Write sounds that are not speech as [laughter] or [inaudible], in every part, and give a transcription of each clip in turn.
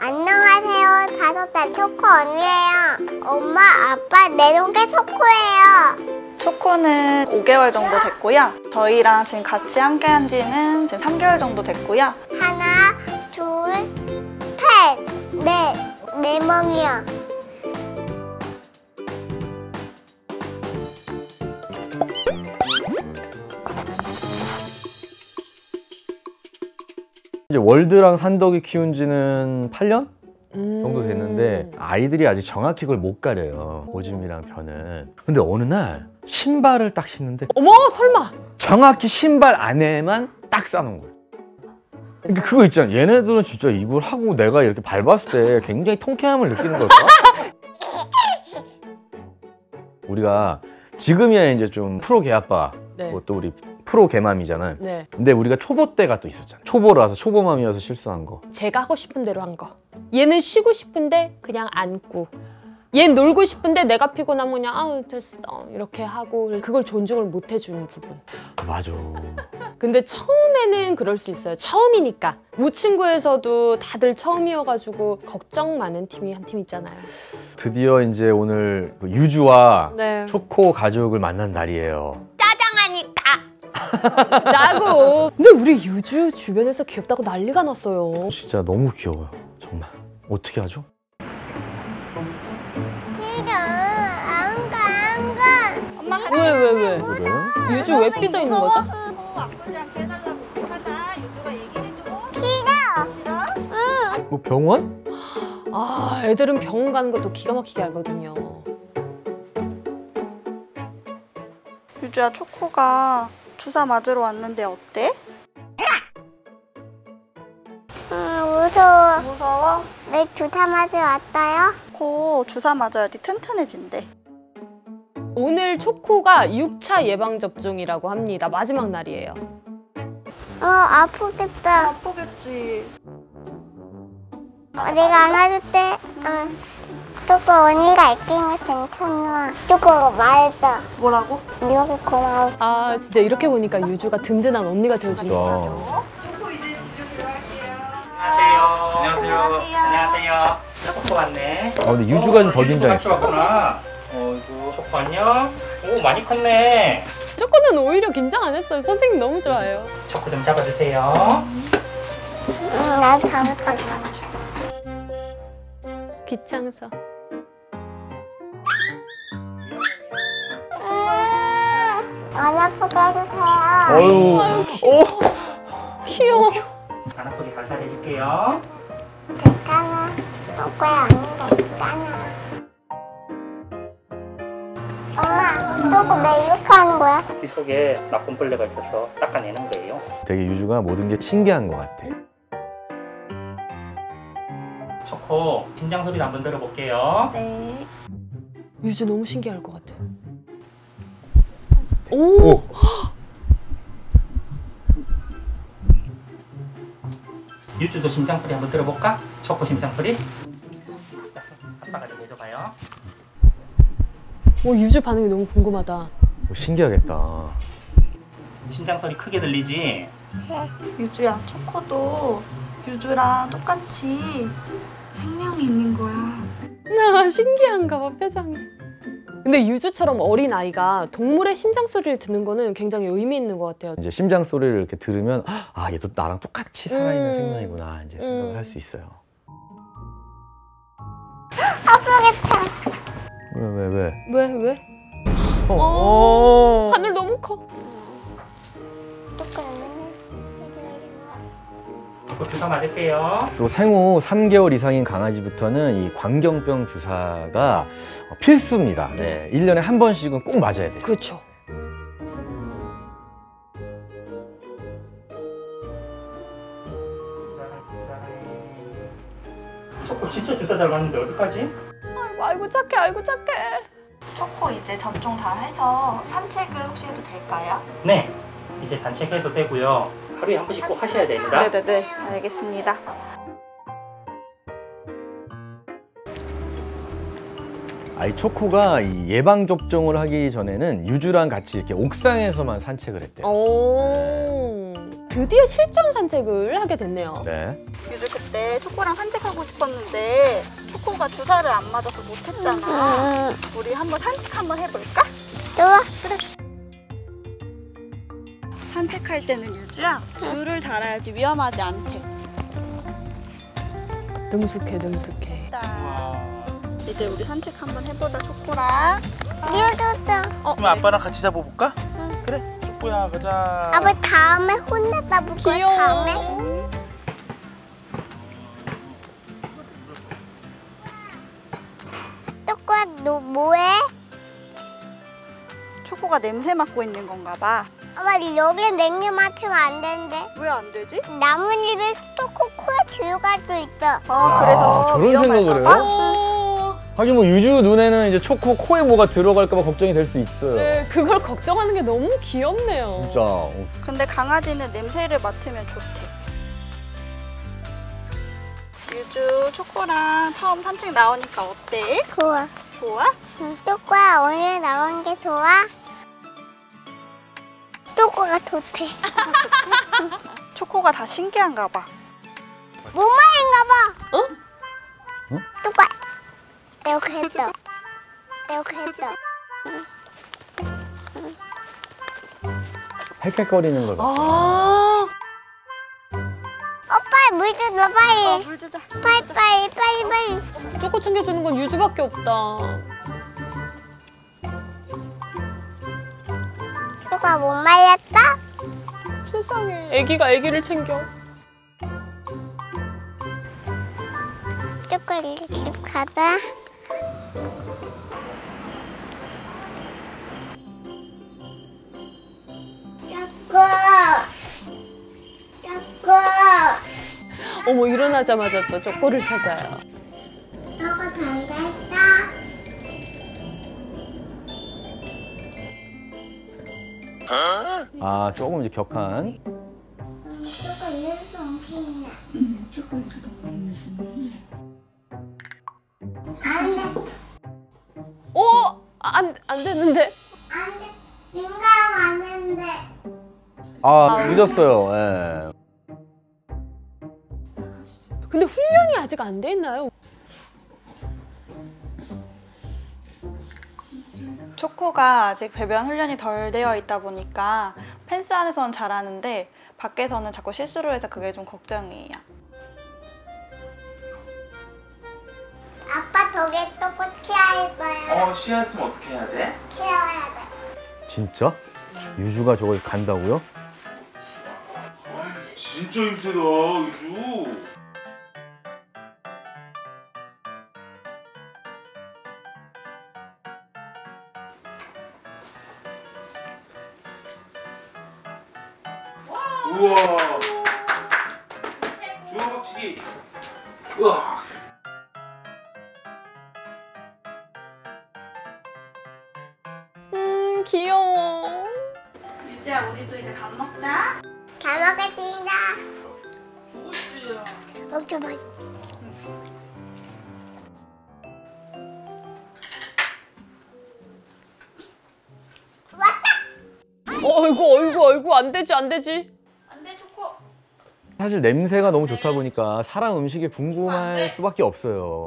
안녕하세요. 다섯 살 초코 언니예요. 엄마, 아빠, 내동계 초코예요. 초코는 5개월 정도 됐고요. 저희랑 지금 같이 함께 한 지는 지금 3개월 정도 됐고요. 하나, 둘, 셋, 넷, 네 멍이요. 이제 월드랑 산덕이 키운 지는 8년 정도 됐는데 아이들이 아직 정확히 그걸 못 가려요. 오줌이랑 변은. 근데 어느 날 신발을 딱 신는데 어머 설마 정확히 신발 안에만 딱 싸놓은 거예요. 근데 그거 있잖아. 얘네들은 진짜 이걸 하고 내가 이렇게 밟았을 때 굉장히 통쾌함을 느끼는 걸까? 우리가 지금이야 이제 좀 프로 개아빠, 네. 뭐 또 우리 프로 개맘이잖아. 네 근데 우리가 초보 때가 또 있었잖아. 초보라서 초보맘이어서 실수한 거. 제가 하고 싶은 대로 한 거 얘는 쉬고 싶은데 그냥 안고 얘 놀고 싶은데 내가 피곤하면 그냥 아우 됐어 이렇게 하고 그걸 존중을 못 해주는 부분 맞아. 근데 처음에는 그럴 수 있어요 처음이니까 우친구에서도 다들 처음이어가지고 걱정 많은 팀이 한 팀 있잖아요 드디어 이제 오늘 그 유주와 네 초코 가족을 만난 날이에요. 나고 근데 우리 유주 주변에서 귀엽다고 난리가 났어요 진짜 너무 귀여워요. 정말. 어떻게 하죠? 싫어. 안 가, 안 가. 왜왜 왜, 그래? 유주 왜 삐져 있는 거죠? 뭐 병원? 아 애들은 병원 가는 것도 기가 막히게 알거든요 유주야, 초코가 주사 맞으러 왔는데 어때? 응, 무서워. 무서워? 내 주사 맞으러 왔어요? 코 주사 맞아야지 튼튼해진대. 오늘 초코가 6차 예방접종이라고 합니다. 마지막 날이에요. 어, 아프겠다. 아프겠지. 어, 내가 안아줄게. 응. 초코 언니가 아끼는 거 괜찮아. 초코가 말했다. 뭐라고? 이렇게 고마워. 아 진짜 이렇게 보니까 유주가 든든한 언니가 진짜. 같아요. 안녕하세요. 안녕하세요. 안녕하세요. 초코 왔네. 아 근데 유주가 좀덜 긴장했어. 왔구나. 어이구, 초코 안녕. 오, 많이 컸네. 초코는 오히려 긴장 안 했어요. 선생님 너무 좋아요. 초코 좀 잡아주세요. 응, 나도 잘못했어. 귀창서. 어유. 아유, 어. 귀여워. 안 아프게 발사해줄게요. 괜찮아. 초코야, 안 괜찮아. 엄마, 초코 왜 이렇게 하는 거야? 귀 속에 나쁜 벌레가 있어서 닦아내는 거예요. 되게 유주가 모든 게 신기한 것 같아. 초코, 심장 소리도 한번 들어볼게요. 네. 유주 너무 신기할 것 같아. 오, 오. 유주도 심장 소리 한번 들어볼까? 초코 심장 소리. 자, 아빠가 좀 해줘봐요. 오 유주 반응이 너무 궁금하다. 오, 신기하겠다. 심장 소리 크게 들리지? 유주야, 초코도 유주랑 똑같이 생명이 있는 거야. 나 신기한가 봐 표정이. 근데 유주처럼 어린 아이가 동물의 심장 소리를 듣는 거는 굉장히 의미 있는 것 같아요. 이제 심장 소리를 이렇게 들으면 아 얘도 나랑 똑같이 살아있는 음. 생명이구나 이제 생각을 음. 할수 있어요. 아프겠다. 왜왜 왜? 왜 왜? 어. 어. 어. 하늘 너무 커. 안 초코 주사 맞을게요. 또 생후 3개월 이상인 강아지부터는 이 광경병 주사가 어, 필수입니다. 네. 1년에 한 번씩은 꼭 맞아야 돼요. 그렇죠. 초코 진짜 주사 잘 맞는데 어떡하지? 아이고 아이고 착해 아이고 착해. 초코 이제 접종 다 해서 산책을 혹시 해도 될까요? 네, 이제 산책해도 되고요. 하루에 한 번씩 꼭 하셔야 됩니다. 네네네. 알겠습니다. 아이 초코가 이 예방 접종을 하기 전에는 유주랑 같이 이렇게 옥상에서만 산책을 했대요. 오. 드디어 실전 산책을 하게 됐네요. 네. 유주 그때 초코랑 산책하고 싶었는데 초코가 주사를 안 맞아서 못했잖아. 응. 우리 한번 산책 한번 해볼까? 좋아. 산책할 때는 유주야 줄을 달아야지 위험하지 않대. 능숙해 능숙해. 이제 우리 산책 한번 해보자 초코랑. 미워졌어. 그럼 아빠랑 같이 잡아볼까? 그래, 초코야 가자. 아빠 다음에 혼났다 볼 거야. 귀여워. 다음에. 똑같 너 뭐해? 초코가 냄새 맡고 있는 건가 봐. 아빠 여기 냉면 맡으면 안 되는데. 왜 안 되지? 나뭇잎에 초코 코에 들어갈 수 있어. 아 그래서 저런 위험할까 생각을 봐? 해요? 오, 하긴 뭐 유주 눈에는 이제 초코 코에 뭐가 들어갈까 봐 걱정이 될 수 있어요. 네, 그걸 걱정하는 게 너무 귀엽네요. 진짜. 어, 근데 강아지는 냄새를 맡으면 좋대. 유주 초코랑 처음 산책 나오니까 어때? 좋아. 좋아? 응, 똑과 오늘 나온 게 좋아? 똑과가 좋대. [laughs] 초코가 다 신기한가 봐. 목마른가 봐. 어? 응? 똑과 이렇게 했어. 이렇게 했어. 헥헥거리는 걸 봐. 아, 오빠 물좀 넣어 어, 빨리. 물 주자. 빨리 빨리 빨리 빨리. 초코 챙겨주는 건 유주밖에 없다. 똑과 못 말렸다? 세상에, 아기가 아기를 챙겨. 똑과 이렇게 집 가자. 어머 일어나자마자 또 초코를 찾아요. 아, 조금 이제 격한. 오, 안, 안 되는데? 안 돼. 민감 안 했는데. 아, 늦었어요. 예. 근데 훈련이 아직 안 돼 있나요? 초코가 아직 배변 훈련이 덜 되어 있다 보니까 펜스 안에서는 잘하는데 밖에서는 자꾸 실수를 해서 그게 좀 걱정이에요. 아빠 저게 또꼭 키워야 어, 시야했으면 어떻게 해야 돼? 키워야 돼. 진짜? 유주가 저걸 간다고요? 진짜 힘세다, 유주. 우와. 주먹 박치기. 우와. 음, 귀여워. 유지야, 우리도 이제 밥 먹자. 잘 먹겠습니다. 먹지 마. 어이구, 어이구, 어이구, 안 되지, 안 되지. 사실 냄새가 너무 좋다 보니까 사람 음식이 궁금할 수밖에 없어요.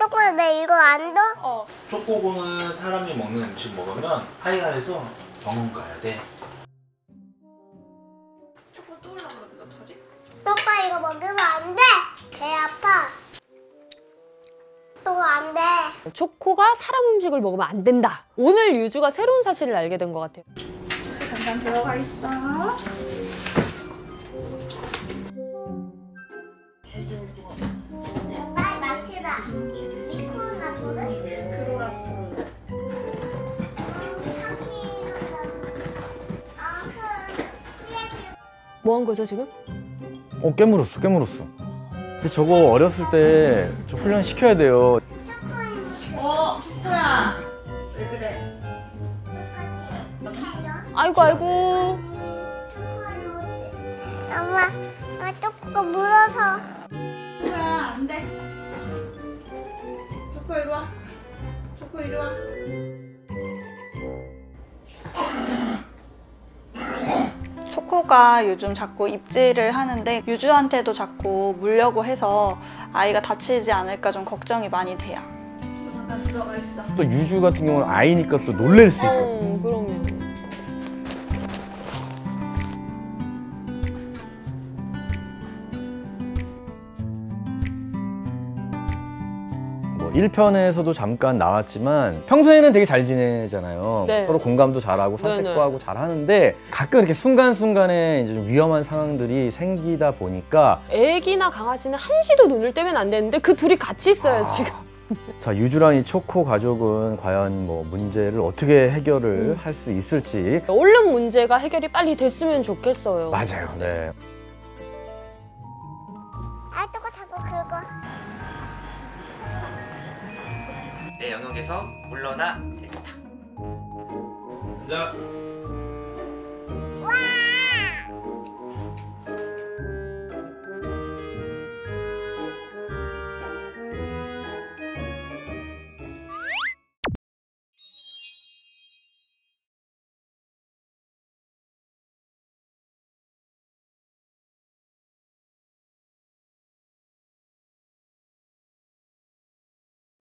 똑과 내 이거 안 둬? 어, 초코보는 사람이 먹는 음식 먹으면 하이하에서 병원 가야 돼. 초코 또 올라오는데 어떡하지? 똑과 이거 먹으면 안 돼. 배 아파. 또 안 돼. 초코가 사람 음식을 먹으면 안 된다. 오늘 유주가 새로운 사실을 알게 된 것 같아요. 잠깐 들어가 있어. 빨리 맞추라. 미코나? 뭐한 거죠, 지금? 어, 깨물었어, 깨물었어. 근데 저거 어렸을 때 좀 훈련 시켜야 돼요. 아이고, 아이고. 엄마, 엄마 쪼꼬가 물어서. 초코야, 안 돼. 초코 이리 와. 초코 이리 와. 초코가 요즘 자꾸 입질을 하는데 유주한테도 자꾸 물려고 해서 아이가 다치지 않을까 좀 걱정이 많이 돼요. 또 유주 같은 경우는 아이니까 또 놀랄 수 있고. 어, 1편에서도 잠깐 나왔지만 평소에는 되게 잘 지내잖아요. 네. 서로 공감도 잘하고 산책도 네네. 하고 잘하는데 가끔 이렇게 순간순간에 이제 좀 위험한 상황들이 생기다 보니까 애기나 강아지는 한시도 눈을 떼면 안 되는데 그 둘이 같이 있어요, 지금. 자 유주랑 이 초코 가족은 과연 뭐 문제를 어떻게 해결을 음. 할수 있을지 얼른 문제가 해결이 빨리 됐으면 좋겠어요. 맞아요. 네. 내 영역에서 물러나 자